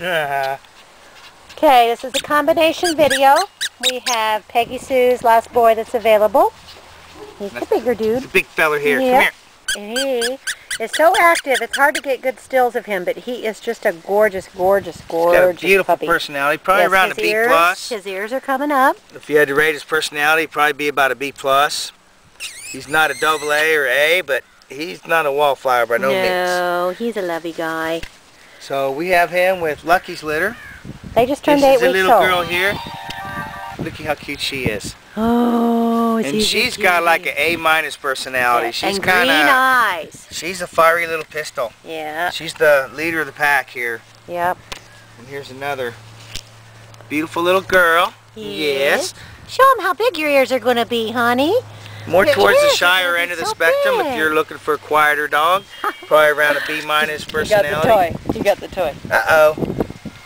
Okay, this is a combination video. We have Peggy Sue's last boy that's available. He's a bigger dude. big feller here. Yeah. Come here. And he is so active, it's hard to get good stills of him, but he is just a gorgeous, gorgeous, gorgeous beautiful puppy. personality. Probably Yes, around a B ears, plus. His ears are coming up. If you had to rate his personality, he'd probably be about a B plus. He's not a double A or A, but he's not a wallflower by no, means. no, he's a lovely guy. So we have him with Lucky's litter. They just turned this eight is a little girl here. Look at how cute she is. Oh, is And he she's cute? got like an A minus personality. Yeah, She's kind green of, eyes. she's a fiery little pistol. Yeah, She's the leader of the pack here. yep. And here's another beautiful little girl. Yes. Show him how big your ears are going to be, honey. More Your towards the shyer end of the so spectrum if you're looking for a quieter dog. Probably around a B minus personality. You got the toy. You got the toy. Uh-oh.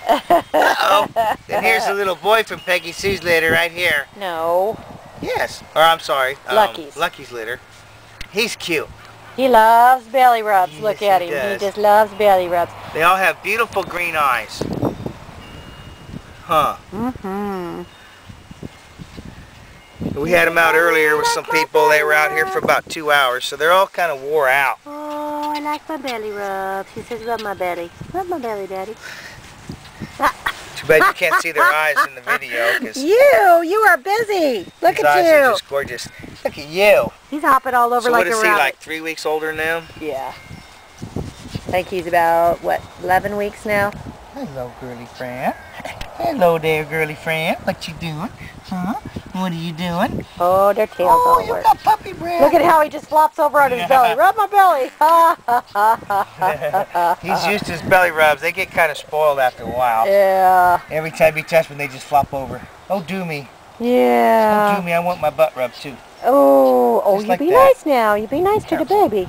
Uh-oh. and here's the little boy from Peggy Sue's litter right here. No, Yes. Or I'm sorry. um, Lucky's. Lucky's litter. He's cute. he loves belly rubs. Yes, Look at him. does. He just loves belly rubs. They all have beautiful green eyes. Huh. Mm-hmm. We had them out earlier with some people. They were out here for about two hours, so they're all kind of wore out. Oh, I like my belly rub. He says, rub my belly. Rub my belly, Daddy. Too bad you can't see their eyes in the video because You, you are busy. Look his at eyes you. are just gorgeous. Look at you. He's hopping all over So like what a is he, rabbit. like three weeks older now? Yeah. I think he's about, what, 11 weeks now? Hello, girly friend. Hello there, girly friend. What you doing? Huh? What are you doing? Oh, their tails Oh, you work. got puppy breath. Look at how he just flops over on his belly. Rub my belly. Ha, ha, ha, ha, ha, ha. He's used to his belly rubs. They get kind of spoiled after a while. Yeah. Every time you touch them, they just flop over. Oh, do me. Oh, do Yeah. me. I want my butt rubbed too. Oh, oh, Just you like be that. nice now. You be nice to the baby.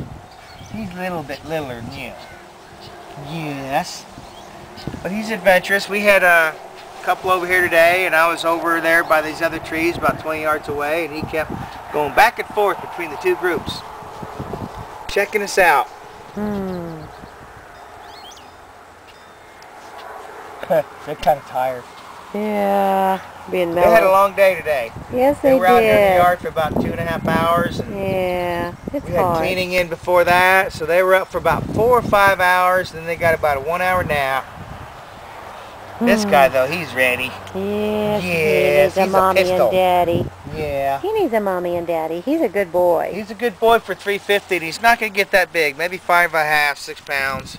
He's a little bit littler than you. Yes. But he's adventurous. We had a couple over here today, and I was over there by these other trees about 20 yards away, and he kept going back and forth between the two groups, checking us out. Hmm. They're kind of tired. Yeah. Being They had a long day today. Yes, They they were out here in the yard for about two and a half hours, and Yeah. It's we had hard. cleaning in before that, so they were up for about four or five hours, then they got about a one hour nap. This Hmm. guy though, he's ready. Yes, he needs a he's a mommy pistol. and daddy. Yeah. He needs a mommy and daddy. He's a good boy. He's a good boy for 350 and he's not going to get that big. Maybe five and a half, six pounds.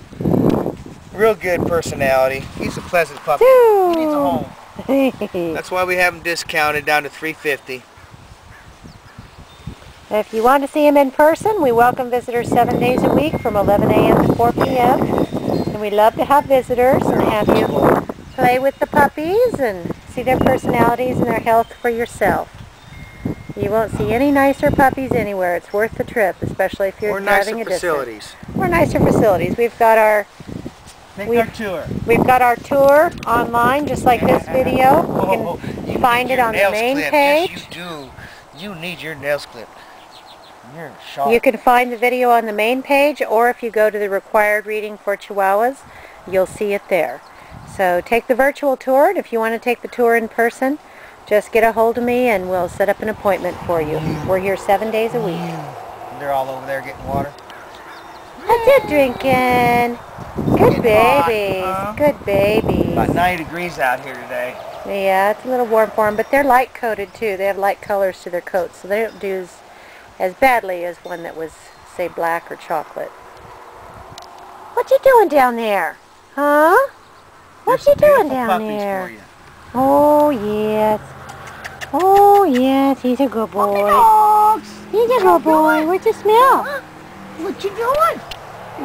Real good personality. He's a pleasant puppy. He needs a home. That's why we have him discounted down to 350 if you want to see him in person, we welcome visitors seven days a week from 11 a.m. to 4 p.m. And we love to have visitors and have you play with the puppies and see their personalities and their health for yourself. You won't see any nicer puppies anywhere. It's worth the trip, especially if you're Or nicer driving a distance. facilities. Or nicer facilities. We've got our Make We- our tour. we've got our tour online, just like this video. You Oh, can you find it on the main clipped. page. Yes, you do. You need your nails clipped. You're sharp. You can find the video on the main page, or if you go to the required reading for Chihuahuas, you'll see it there. So take the virtual tour, and if you want to take the tour in person, just get a hold of me and we'll set up an appointment for you. We're here seven days a week. They're all over there getting water. That's it, drinking. Good Getting hot, babies. huh? Good babies. About 90 degrees out here today. Yeah, it's a little warm for them, but they're light coated too. They have light colors to their coats, so they don't do as, as badly as one that was, say, black or chocolate. What you doing down there? Huh? What There's you doing down there? Oh, yes. Oh, yes, he's a good boy. Dogs. He's a good boy. Where'd you smell? What you doing?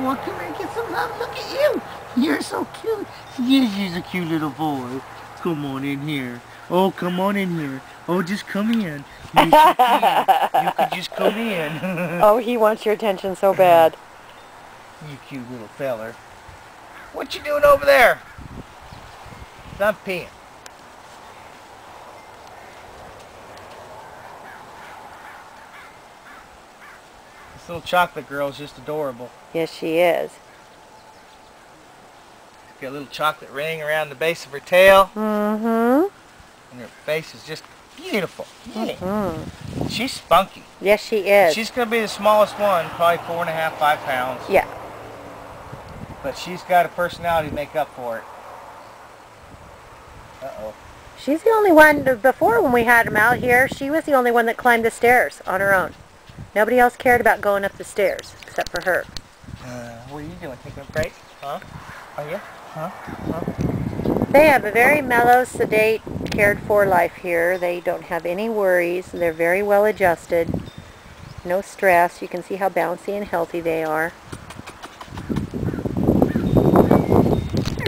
Well, come here and get some love. Look at you. You're so cute. Yes, you're a cute little boy. Come on in here. Oh, come on in here. Oh, just come in. Yes, you can. You could just come in. Oh, he wants your attention so bad. you cute little feller. What you doing over there? I'm peeing. This little chocolate girl is just adorable. Yes, she is. Got a little chocolate ring around the base of her tail. Mm-hmm. And her face is just beautiful. Yeah. Mm. She's spunky. Yes, she is. She's going to be the smallest one, probably four and a half, five pounds. Yeah. But she's got a personality to make up for it. Uh-oh. She's the only one, before when we had them out here, she was the only one that climbed the stairs on her own. Nobody else cared about going up the stairs, except for her. Uh, what are you doing? Taking a break? Huh? Are you? Huh? Huh? They have a very mellow, sedate, cared for life here. They don't have any worries. They're very well adjusted. No stress. You can see how bouncy and healthy they are.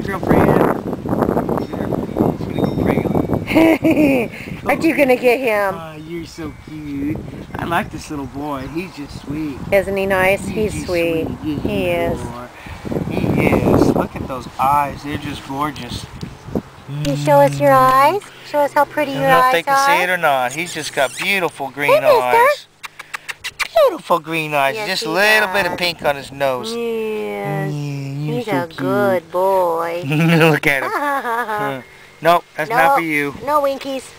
girlfriend. She's gonna go prey on Aren't you going to get him? Oh, you're so cute. I like this little boy. He's just sweet. Isn't he nice? He's just sweet. Yeah, He is. boy. He is. Look at those eyes. They're just gorgeous. Can you show us your eyes? Show us how pretty I your don't know if eyes they can see it or not. He's just got beautiful green Hey, mister. eyes. Beautiful green eyes. Yes, just a he little bit of pink on his nose. Yes. Yeah, He's so a good boy. Look at him. That's not for you. no winkies.